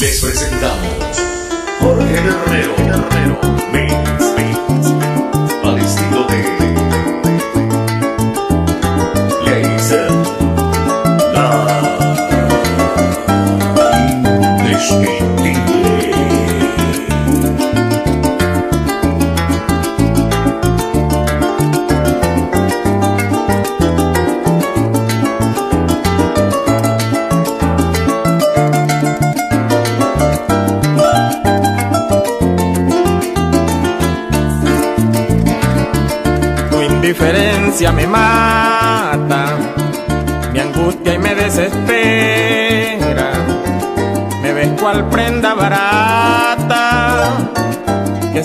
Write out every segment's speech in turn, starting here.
Les presentamos Jorge Guerrero, Guerrero,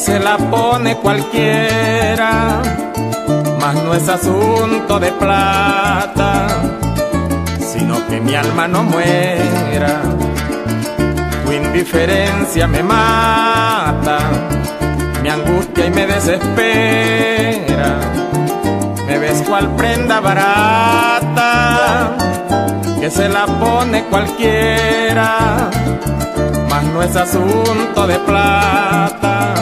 se la pone cualquiera, mas no es asunto de plata, sino que mi alma no muera. Tu indiferencia me mata mi angustia y me desespera. Me ves cual prenda barata que se la pone cualquiera, mas no es asunto de plata,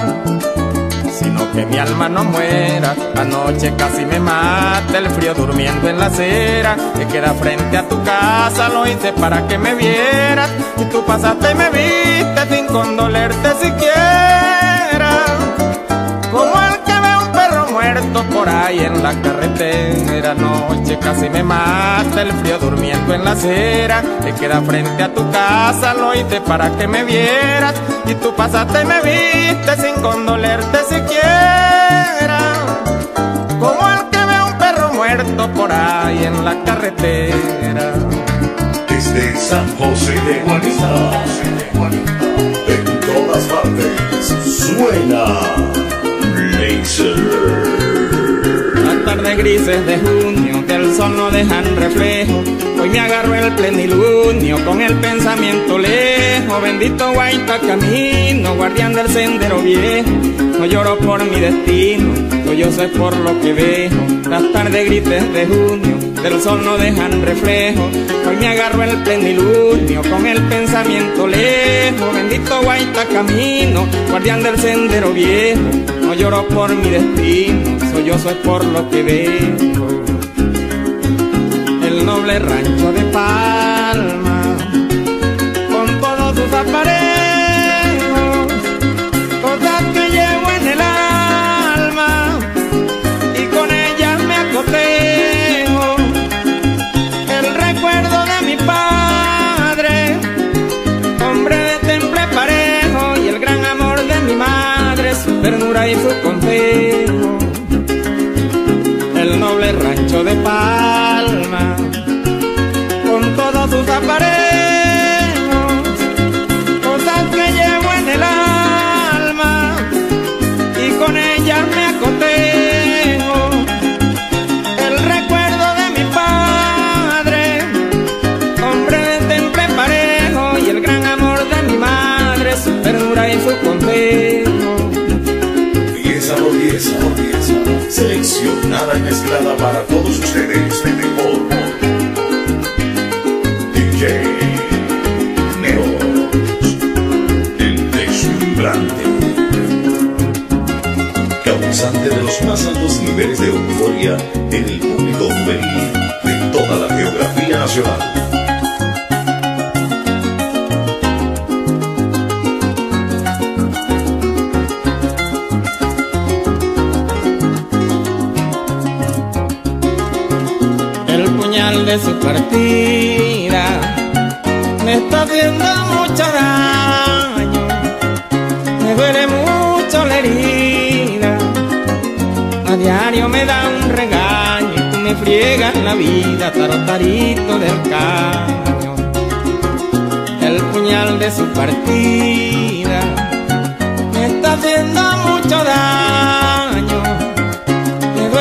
que mi alma no muera. Anoche casi me mata el frío durmiendo en la acera que queda frente a tu casa. Lo hice para que me vieras y tú pasaste y me viste sin condolerte siquiera. Muerto por ahí en la carretera. Anoche casi me mata el frío durmiendo en la acera que queda frente a tu casa. Lo hice para que me vieras y tú pasaste y me viste sin condolerte siquiera. Como el que ve un perro muerto por ahí en la carretera. Desde San José de Guanita, en todas partes, suena Laser. Las tardes grises de junio que el sol no dejan reflejo. Hoy me agarro el plenilunio con el pensamiento lejos. Bendito guaita camino, guardián del sendero viejo. No lloro por mi destino, yo sé por lo que dejo. Las tardes grises de junio del sol no dejan reflejo. Hoy me agarro el plenilunio con el pensamiento lejos. Bendito guaita camino, guardián del sendero viejo. No lloro por mi destino, yo soy por lo que dejo. El noble rancho de Palma, y mezclada para todos ustedes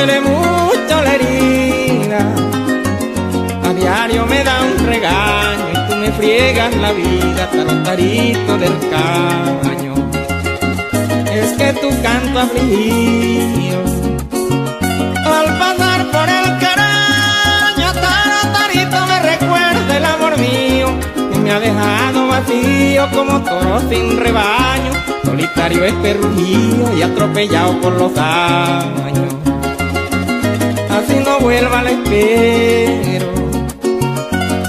duele mucho la herida. A diario me da un regaño y tú me friegas la vida, tarotarito del caño. Es que tu canto afligido al pasar por el caraño, tarotarito me recuerda el amor mío que me ha dejado vacío como toro sin rebaño, solitario es perrugido y atropellado por los años. Vuelva al espero,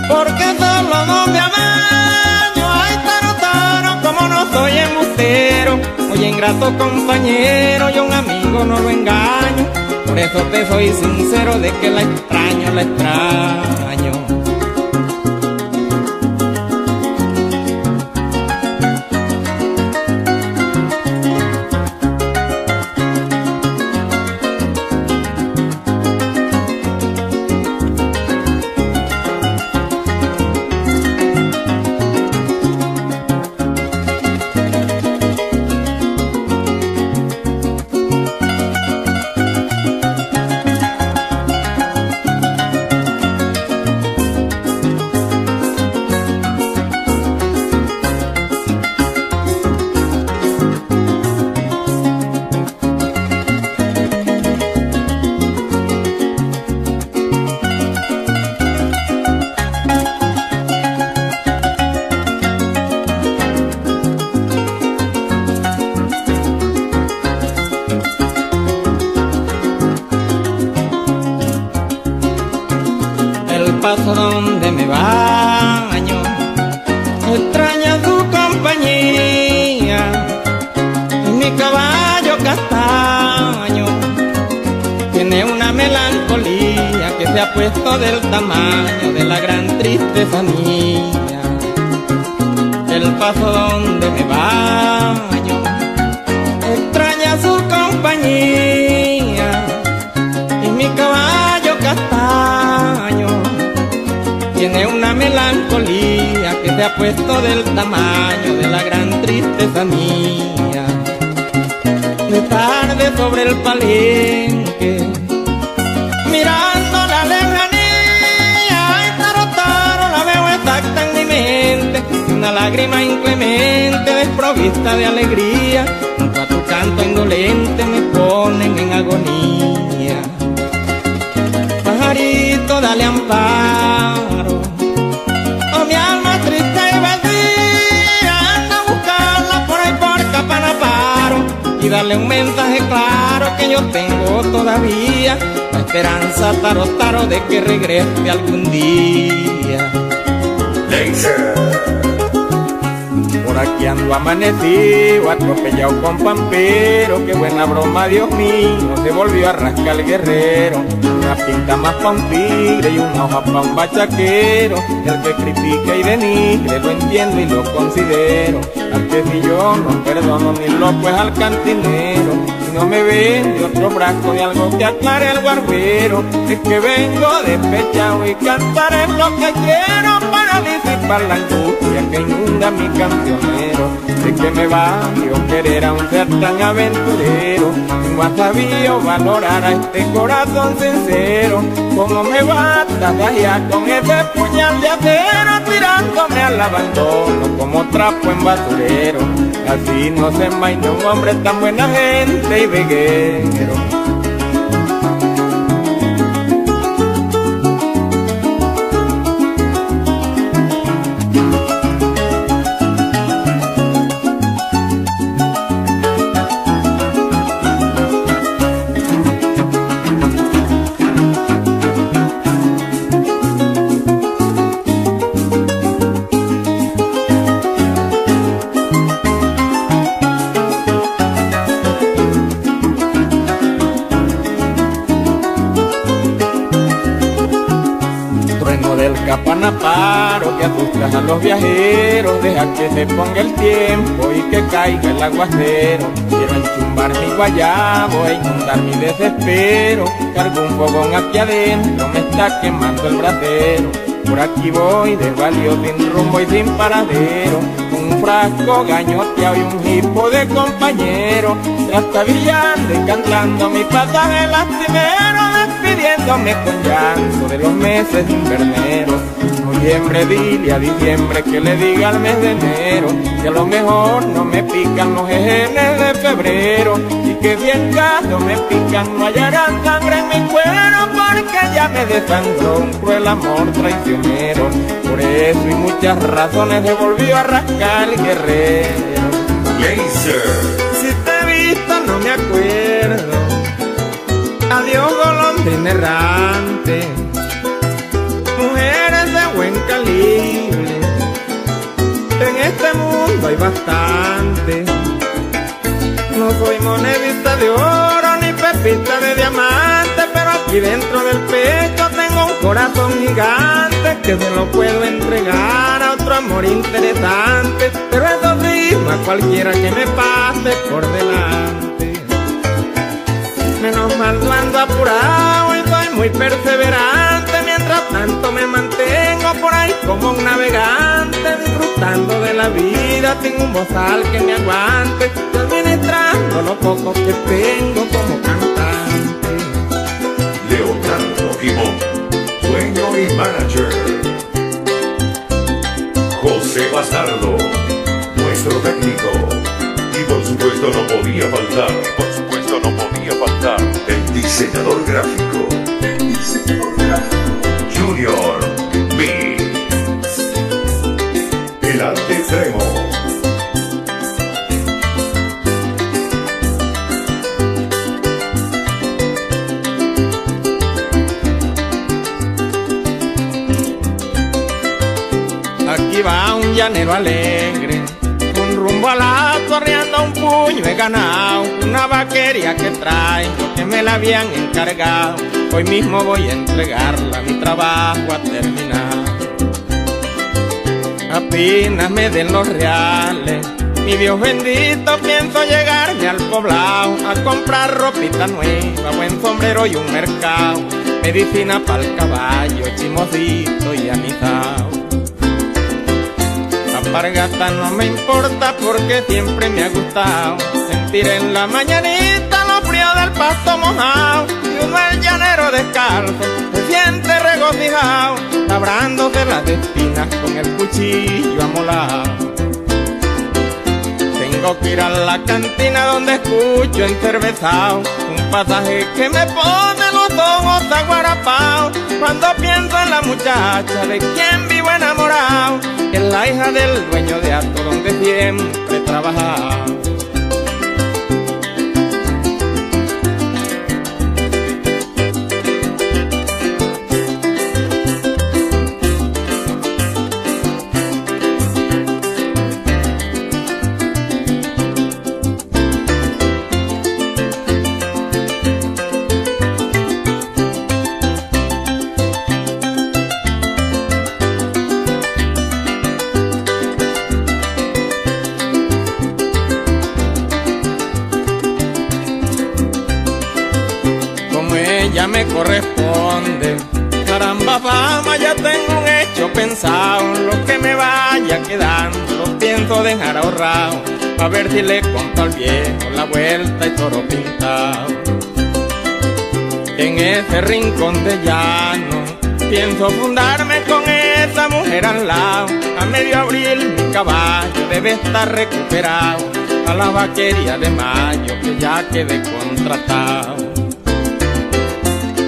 porque solo me amaño, ay taro taro, como no soy embustero, soy ingrato compañero y un amigo no lo engaño, por eso te soy sincero de que la extraño, la extraño. Tiene una melancolía que se ha puesto del tamaño de la gran tristeza mía. De tarde sobre el palenque, mirando la lejanía, ay taro taro, la veo exacta en mi mente, una lágrima inclemente desprovista de alegría, junto a tu canto indolente me ponen en agonía. Pajarito, dale amparo y darle un mensaje claro que yo tengo todavía la esperanza taro taro de que regrese algún día. Por aquí ando amanecido, atropellado con pampero, qué buena broma, Dios mío, se volvió a rascar el guerrero. Una pinta más pa' un tigre y una hoja pa' un bachaquero. El que critica y denigre lo entiendo y lo considero. Al que si yo no perdono ni loco es al cantinero. Si no me vende otro brazo de algo que aclare el barbero. Es que vengo despechado y cantaré lo que quiero para la angustia que inunda mi cancionero. De que me valió querer a un ser tan aventurero. No ha sabido valorar a este corazón sincero. Como me basta allá con ese puñal de acero tirándome al abandono como trapo en basurero. Así no se envaina un hombre tan buena gente y veguero. Los viajeros, deja que se ponga el tiempo y que caiga el aguacero. Quiero enchumbar mi guayabo e inundar mi desespero. Cargo un fogón aquí adentro, me está quemando el brasero. Por aquí voy desvalido sin rumbo y sin paradero. Un frasco gañoteado y un hipo de compañero. Trastabillando y cantando mi pasaje lastimero despidiéndome con llanto de los meses inverneros. Noviembre, dile a diciembre que le diga al mes de enero que a lo mejor no me pican los ejenes de febrero y que si en caso me pican no hallarán sangre en mi cuero porque ya me desangró un cruel amor traicionero. Por eso y muchas razones se volvió a rascar el guerrero. Si te he visto no me acuerdo. Adiós golondrina errante. Mundo hay bastante. No soy monedita de oro ni pepita de diamante, pero aquí dentro del pecho tengo un corazón gigante que se lo puedo entregar a otro amor interesante. Pero eso sí, a cualquiera que me pase por delante. Menos mal ando apurado y soy muy perseverante, mientras tanto me mantengo por ahí como un navegante, disfrutando de la vida, tengo un bozal que me aguante, y administrando lo poco que tengo como cantante. Leonardo Gimón, dueño y manager. José Bastardo, nuestro técnico. Y por supuesto no podía faltar, por supuesto no podía faltar, el diseñador gráfico. El diseñador gráfico. Junior Aquí va un llanero alegre, un rumbo a la corriendo un puño he ganado, una vaquería que trae lo que me la habían encargado. Hoy mismo voy a entregarla, mi trabajo ha terminado. Apenas me den los reales, mi Dios bendito, pienso llegarme al poblado a comprar ropita nueva, buen sombrero y un mercado, medicina para el caballo, chimosito y anizao. Alpargata no me importa porque siempre me ha gustado sentir en la mañanita del pasto mojado y uno el llanero descalzo se siente regocijado labrándose las espinas con el cuchillo amolado. Tengo que ir a la cantina donde escucho encervezao un pasaje que me pone los ojos aguarapados cuando pienso en la muchacha de quien vivo enamorado, que es la hija del dueño de acto donde siempre he trabajado. Lo que me vaya quedando, lo pienso dejar ahorrado, a ver si le conto al viejo la vuelta y toro pintado. En ese rincón de llano, pienso fundarme con esa mujer al lado, a medio abril mi caballo debe estar recuperado, a la vaquería de mayo que ya quedé contratado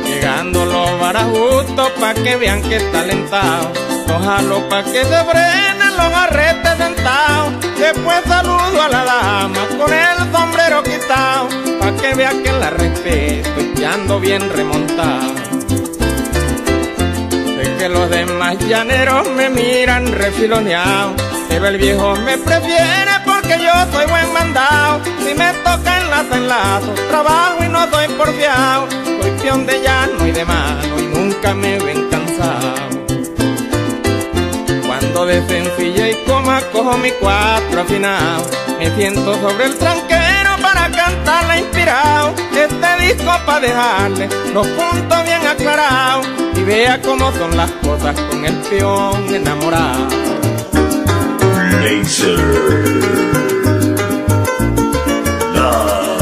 llegando los barajustos pa' que vean que está alentado. Los jalo pa' que se frenen los arretes sentados. Después saludo a la dama con el sombrero quitado. Pa' que vea que la respeto y ando bien remontado. Sé que los demás llaneros me miran refiloneado. Pero el viejo me prefiere porque yo soy buen mandado. Si me toca enlazo, enlazo, trabajo y no soy porfiado. Soy peón de llano y de mano y nunca me ven cansado. De sencilla y coma cojo mi cuatro afinado, me siento sobre el tranquero para cantarla inspirado. Este disco para dejarle los puntos bien aclarados y vea cómo son las cosas con el peón enamorado. Laser. La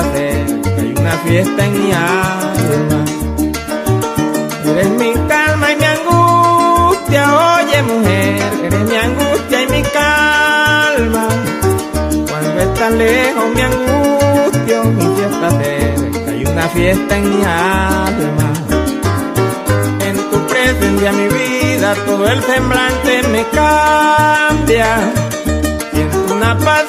cerca, hay una fiesta en mi alma. Eres mi calma y mi angustia, oye mujer, eres mi angustia y mi calma. Cuando estás lejos mi angustia, mi fiesta cerca, hay una fiesta en mi alma presencia mi vida, todo el semblante me cambia. Siento una paz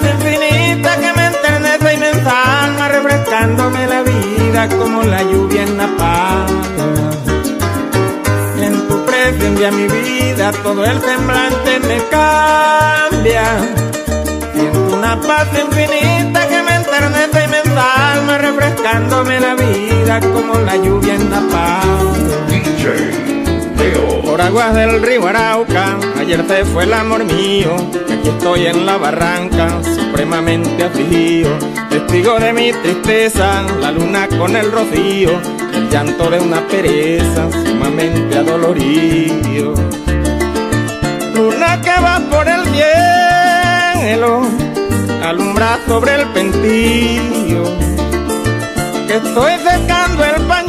refrescándome la vida como la lluvia en la palma. En tu presencia mi vida, todo el semblante me cambia. Siento una paz infinita que me enternece y me ensalma, refrescándome la vida como la lluvia en la palma. Por aguas del río Arauca, ayer se fue el amor mío. Aquí estoy en la barranca, supremamente afligido. Testigo de mi tristeza, la luna con el rocío. El llanto de una pereza, sumamente adolorido. Luna que va por el cielo, alumbra sobre el pentillo. Que estoy secando el pañuelo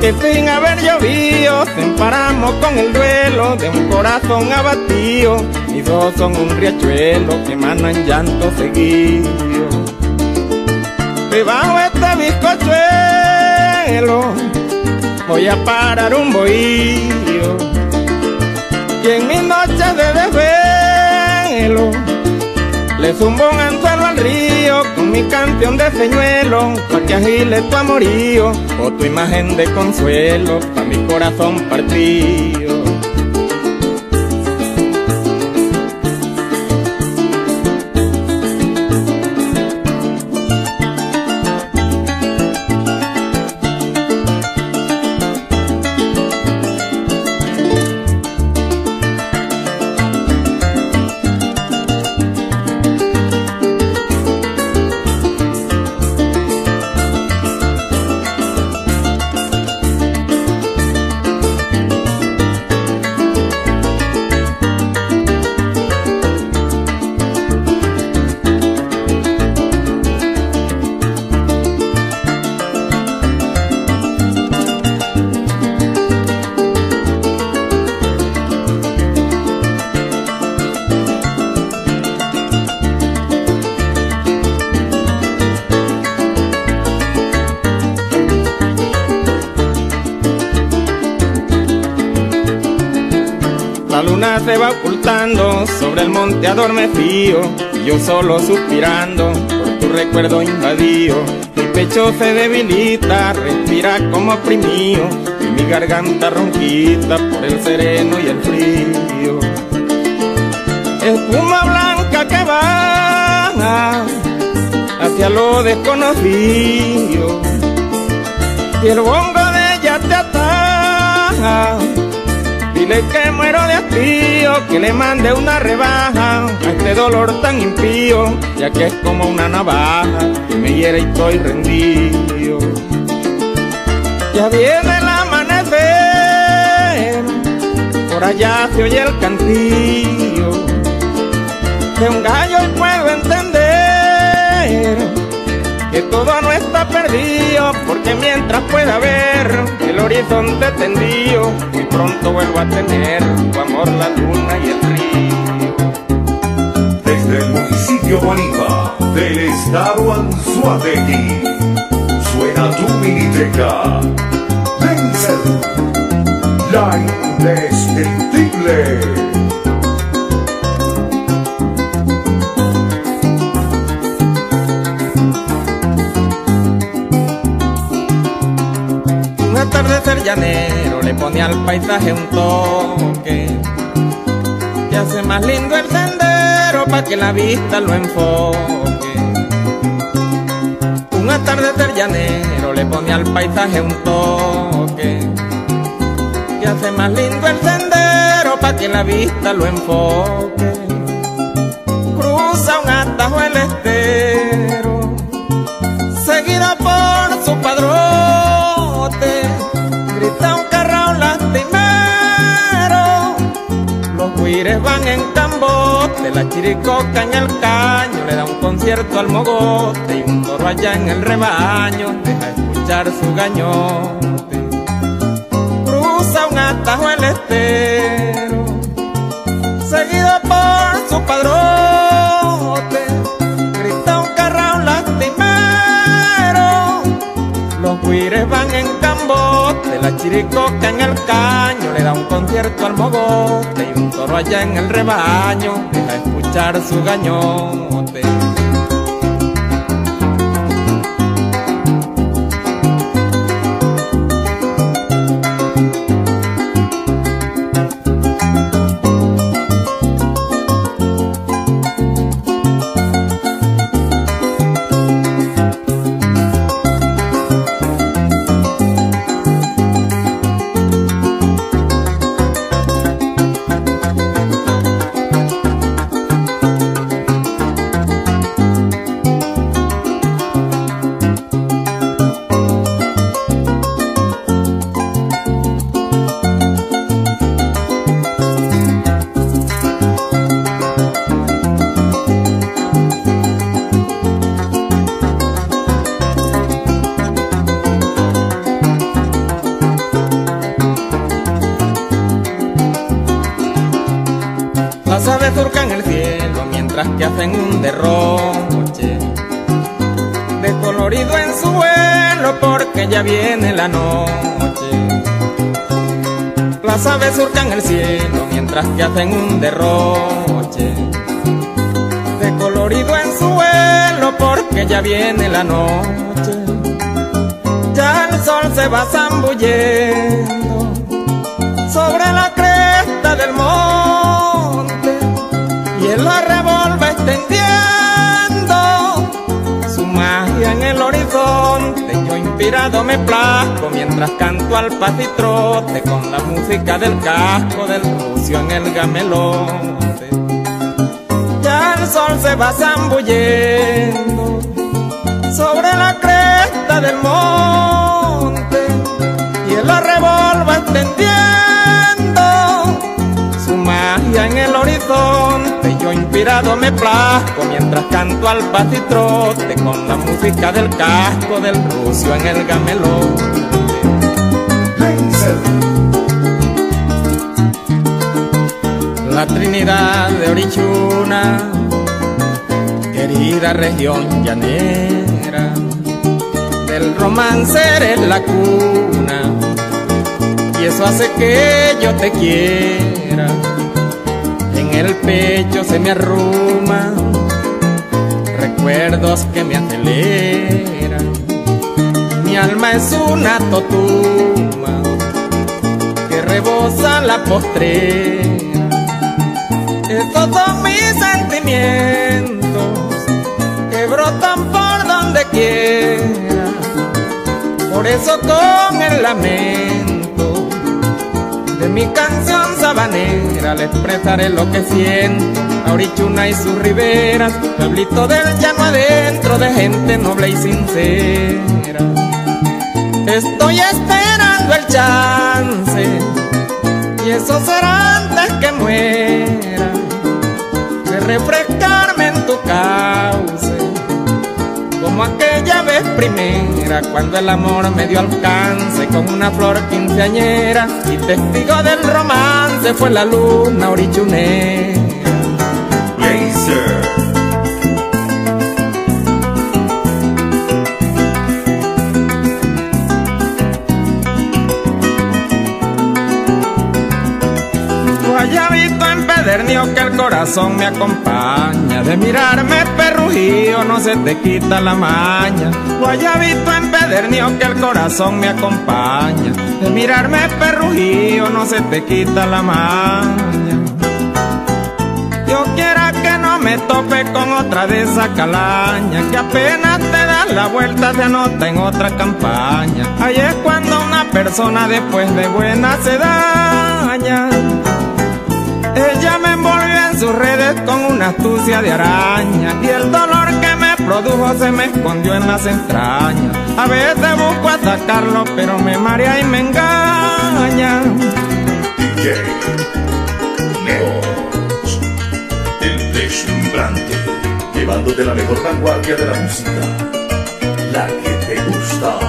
porque sin haber llovido se emparamos con el duelo de un corazón abatido. Mis dos son un riachuelo que emanan llanto seguido. Debajo este bizcochuelo voy a parar un bohío. Y en mis noches de desvelo le zumbo un anzuelo al río con mi canción de señuelo, pa' que agile tu amorío, o tu imagen de consuelo, pa' mi corazón partido. Se va ocultando sobre el monte adormecido y yo solo suspirando por tu recuerdo invadido. Mi pecho se debilita, respira como oprimido y mi garganta ronquita por el sereno y el frío. Espuma blanca que va hacia lo desconocido y el bongo de ella te ataja Dile que muero de hastío, que le mande una rebaja a este dolor tan impío, ya que es como una navaja que me hiere y estoy rendido. Ya viene el amanecer, por allá se oye el cantillo de un gallo y puedo entender que todo no está perdido, porque mientras pueda el horizonte tendido, muy pronto vuelvo a tener tu amor, la luna y el río. Desde el municipio Bolívar del estado Anzuategui, suena tu miniteca. Denzel, la indescriptible. Llanero le pone al paisaje un toque y hace más lindo el sendero para que la vista lo enfoque. Un atardecer llanero le pone al paisaje un toque y hace más lindo el sendero para que la vista lo enfoque. Cruza un atajo el estero, van en cambote, la chiricoca en el caño, le da un concierto al mogote y un toro allá en el rebaño, deja escuchar su gañote. Cruza un atajo el estero, la chiricoca en el caño, le da un concierto al mogote y un toro allá en el rebaño, deja escuchar su gañote. Que hacen un derroche de colorido en su vuelo porque ya viene la noche. Las aves surcan el cielo mientras que hacen un derroche de colorido en su vuelo porque ya viene la noche. Ya el sol se va zambullendo sobre la cresta del monte y él la revolva extendiendo su magia en el horizonte. Yo inspirado me plazco mientras canto al patitrote con la música del casco del rucio en el gamelote. Ya el sol se va zambullendo sobre la cresta del monte y él la revolva extendiendo su magia en el horizonte. Inspirado me plazco mientras canto al patitrote con la música del casco del rucio en el gamelote. La Trinidad de Orichuna, querida región llanera, del romance eres la cuna, y eso hace que yo te quiera. El pecho se me arruma recuerdos que me aceleran. Mi alma es una totuma que rebosa la postrera. Estos son mis sentimientos que brotan por donde quiera. Por eso con el lamento de mi canción sabanera le expresaré lo que siento. A Orichuna y sus riberas, pueblito del llano adentro de gente noble y sincera. Estoy esperando el chance y eso será antes que muera de refrescarme en tu cauce como aquella vez primera cuando el amor me dio alcance con una flor quinceañera y testigo del romance fue la luna orichunera corazón me acompaña. De mirarme perrujío no se te quita la maña. Guayabito empedernio que el corazón me acompaña. De mirarme perrujío no se te quita la maña. Yo quiera que no me tope con otra de esa calaña Que apenas te das la vuelta se anota en otra campaña. Ahí es cuando una persona después de buena se daña sus redes con una astucia de araña y el dolor que me produjo se me escondió en las entrañas. A veces busco atacarlo, pero me marea y me engaña. DJ. Neo. deslumbrante, llevándote la mejor vanguardia de la música, la que te gusta.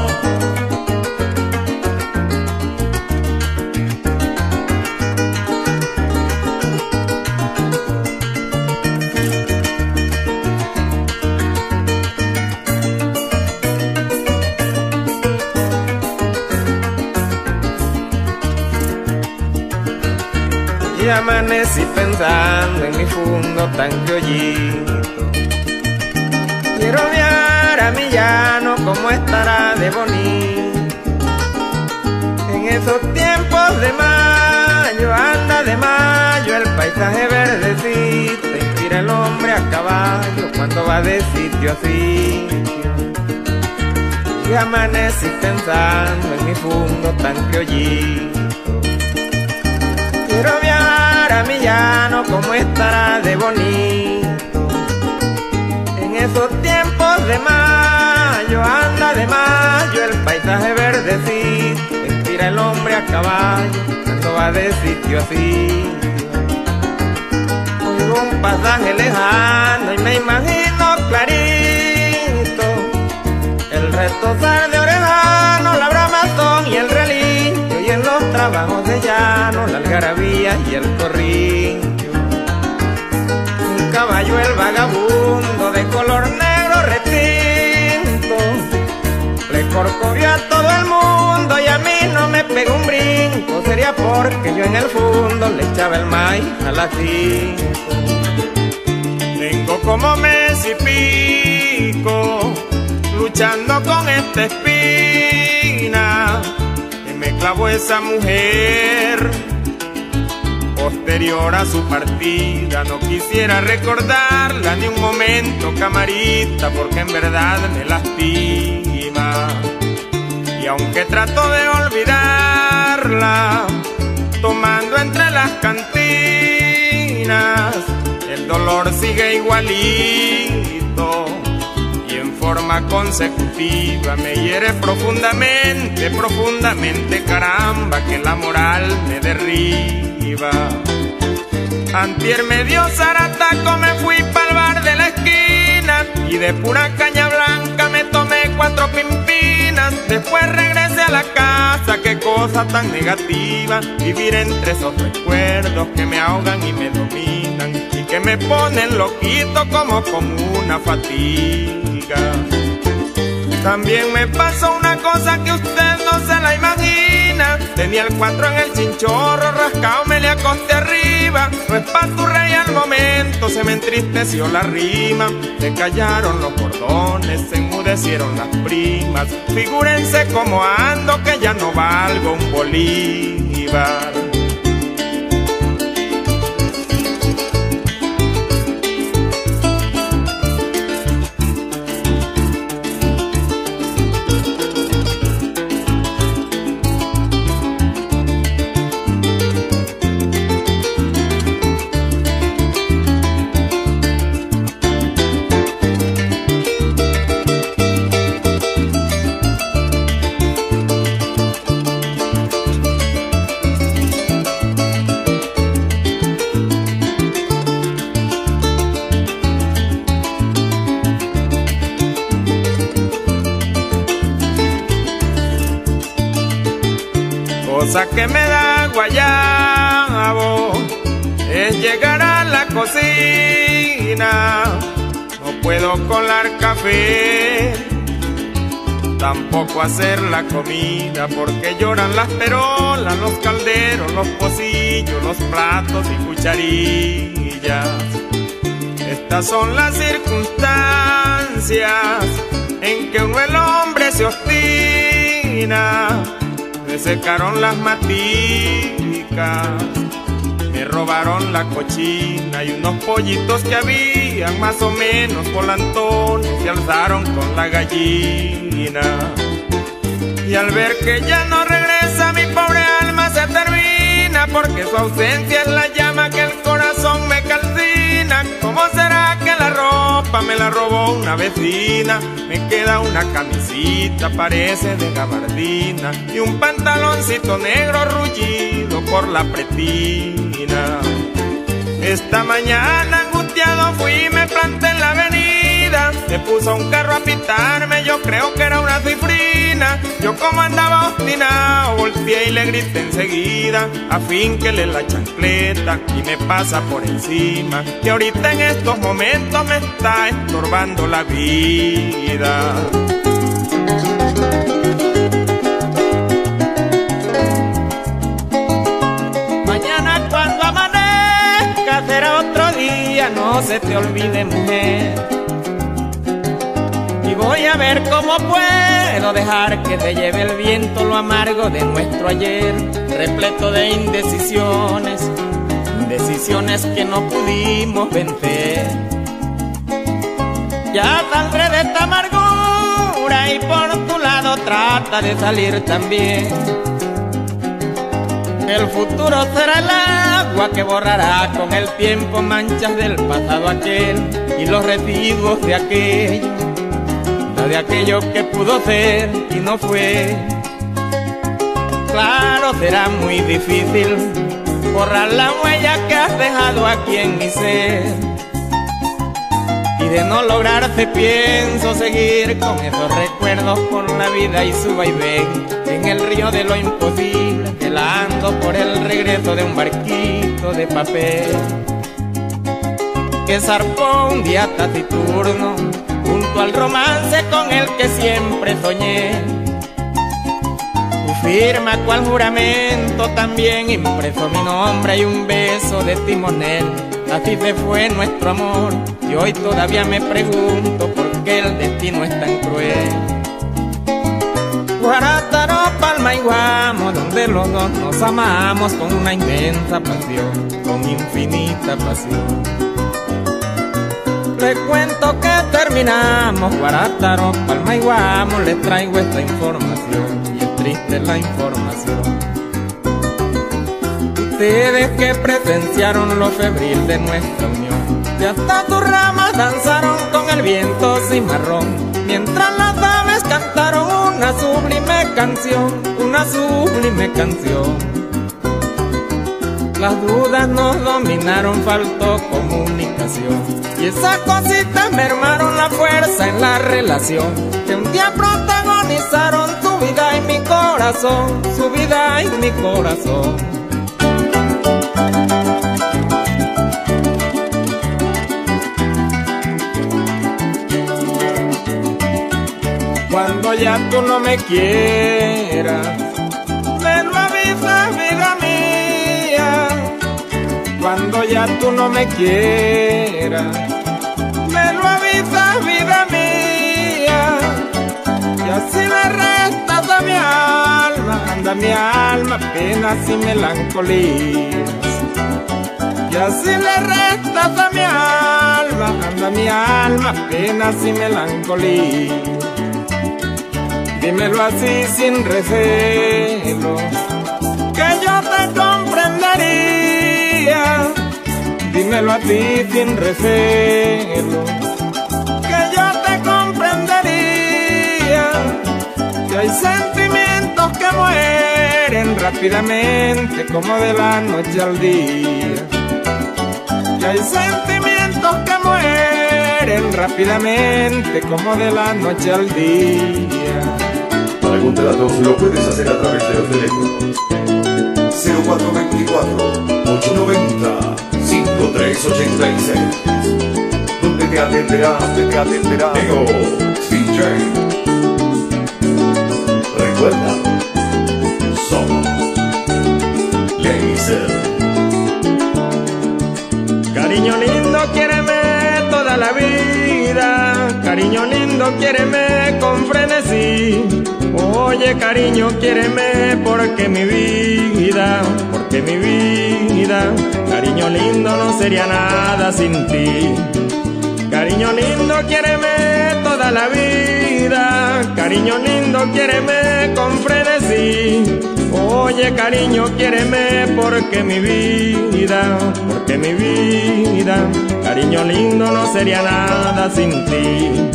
Amanecí pensando en mi fundo tan criollito. Quiero ver a mi llano como estará de bonito. En esos tiempos de mayo, anda de mayo, el paisaje verdecito, inspira el hombre a caballo cuando va de sitio a sitio. Y amanecí pensando en mi fundo tan criollito. Mi llano como estará de bonito. En esos tiempos de mayo, anda de mayo, el paisaje verdecito, inspira el hombre a caballo cuando va de sitio a sitio. Oigo un pasaje lejano y me imagino clarito el retozar de orejano, la bramazón y el relincho los trabajos de llano, la algarabía y el corrillo. Un caballo el vagabundo de color negro retinto, le corcovió a todo el mundo y a mí no me pegó un brinco, sería porque yo en el fondo le echaba el maíz a la cinco. Tengo como mes y pico luchando con esta espina me clavó esa mujer. Posterior a su partida, no quisiera recordarla ni un momento, camarita, porque en verdad me lastima. Y aunque trato de olvidarla, tomando entre las cantinas, el dolor sigue igualito forma consecutiva me hiere profundamente, profundamente, caramba, que la moral me derriba. Antier me dio zarataco, me fui pa'l bar de la esquina y de pura caña blanca me tomé cuatro pimpinas. Después regresé a la casa, qué cosa tan negativa, vivir entre esos recuerdos que me ahogan y me dominan y que me ponen loquito como con una fatiga. También me pasó una cosa que usted no se la imagina. Tenía el cuatro en el chinchorro, rascado me le acosté arriba. No es pa' tu rey al momento, se me entristeció la rima. Se callaron los cordones, se enmudecieron las primas. Figúrense cómo ando, que ya no valgo un bolívar. Cosa que me da guayabo es llegar a la cocina. No puedo colar café, tampoco hacer la comida, porque lloran las perolas, los calderos, los pocillos, los platos y cucharillas. Estas son las circunstancias en que uno el hombre se obstina me secaron las maticas, me robaron la cochina y unos pollitos que habían más o menos volantones se alzaron con la gallina. Y al ver que ya no regresa mi pobre alma se porque su ausencia es la llama que el corazón me calcina. ¿Cómo será que la ropa me la robó una vecina? Me queda una camisita, parece de gabardina, y un pantaloncito negro rullido por la pretina. Esta mañana angustiado fui y me planté en la avenida. Me puso un carro a pitarme, yo creo que era una cifrina. Yo como andaba obstinado, volteé y le grité enseguida. A fin que le la chancleta y me pasa por encima. Que ahorita en estos momentos me está estorbando la vida. no se te olvide mujer. Voy a ver cómo puedo dejar que te lleve el viento lo amargo de nuestro ayer, repleto de indecisiones, decisiones que no pudimos vencer. Ya saldré de esta amargura y por tu lado trata de salir también. El futuro será el agua que borrará con el tiempo manchas del pasado aquel y los residuos de aquello, de aquello que pudo ser y no fue. Claro, será muy difícil borrar la huella que has dejado aquí en mi ser. Y de no lograrse pienso seguir con esos recuerdos por la vida y su vaivén en el río de lo imposible Helando por el regreso de un barquito de papel que zarpó un día taciturno junto al romance con el que siempre soñé. Tu firma cual juramento también impreso mi nombre y un beso de timonel. Así se fue nuestro amor y hoy todavía me pregunto por qué el destino es tan cruel. Guarátaro, Palma y Guamo, donde los dos nos amamos con una inmensa pasión, con infinita pasión. Le cuento que terminamos, Guarátaro, Palma y Guamo, les traigo esta información y es triste la información. Ustedes que presenciaron lo febril de nuestra unión, y hasta tus ramas danzaron con el viento cimarrón, mientras las aves cantaron una sublime canción, una sublime canción. Las dudas nos dominaron, faltó comunicación. Y esas cositas mermaron la fuerza en la relación. Que un día protagonizaron tu vida y mi corazón, su vida y mi corazón. cuando ya tú no me quieras. Cuando ya tú no me quieras. Me lo avisas, vida mía, y así me restas a mi alma, anda mi alma, penas y melancolías. Y así le restas a mi alma, anda mi alma, penas y melancolías. Dímelo así sin recelo, que yo te Dímelo a ti sin recelo, que yo te comprendería. Que hay sentimientos que mueren rápidamente como de la noche al día. Que hay sentimientos que mueren rápidamente como de la noche al día. El contrato lo puedes hacer a través de los teléfonos 0424-890-5386 donde te atenderá, te atenderá Ego DJ Recuerda Somos Laser. Cariño lindo, quiéreme toda la vida. Cariño lindo, quiéreme con frenesí. Oye cariño, quiéreme porque mi vida, porque mi vida, cariño lindo no sería nada sin ti. Cariño lindo, quiéreme toda la vida, cariño lindo, quiéreme con frenesí. Oye cariño, quiéreme porque mi vida, porque mi vida, cariño lindo no sería nada sin ti.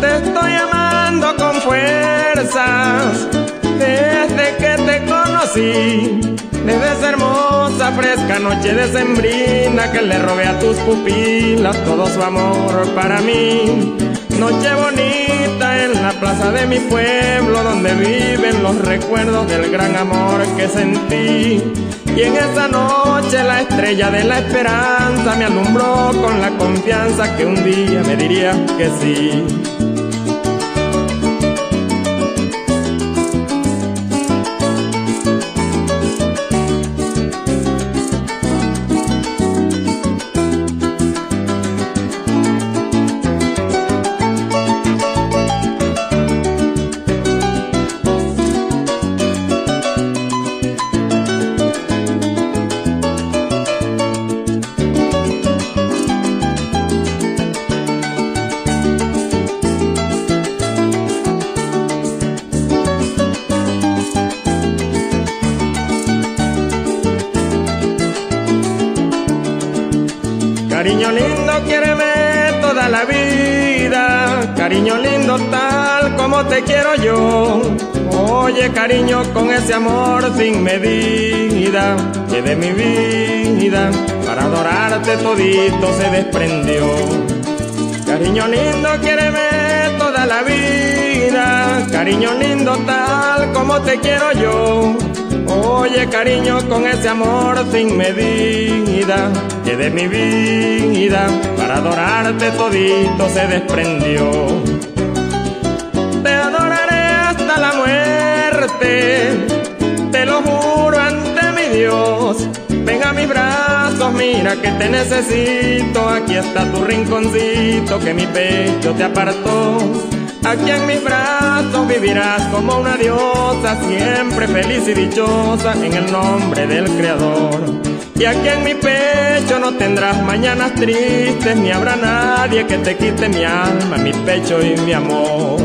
Te estoy amando con fuerzas desde que te conocí. Desde esa hermosa, fresca noche de sembrina que le robé a tus pupilas todo su amor para mí. Noche bonita en la plaza de mi pueblo donde viven los recuerdos del gran amor que sentí. Y en esa noche la estrella de la esperanza me alumbró con la confianza que un día me diría que sí. Yo. Oye, cariño, con ese amor sin medida, que de mi vida para adorarte todito se desprendió. Cariño lindo, quiéreme toda la vida. Cariño lindo, tal como te quiero yo. Oye cariño con ese amor sin medida que de mi vida para adorarte todito se desprendió. Te lo juro ante mi Dios. Venga a mis brazos, mira que te necesito. Aquí está tu rinconcito que mi pecho te apartó. Aquí en mis brazos vivirás como una diosa, siempre feliz y dichosa en el nombre del Creador. Y aquí en mi pecho no tendrás mañanas tristes, ni habrá nadie que te quite mi alma, mi pecho y mi amor.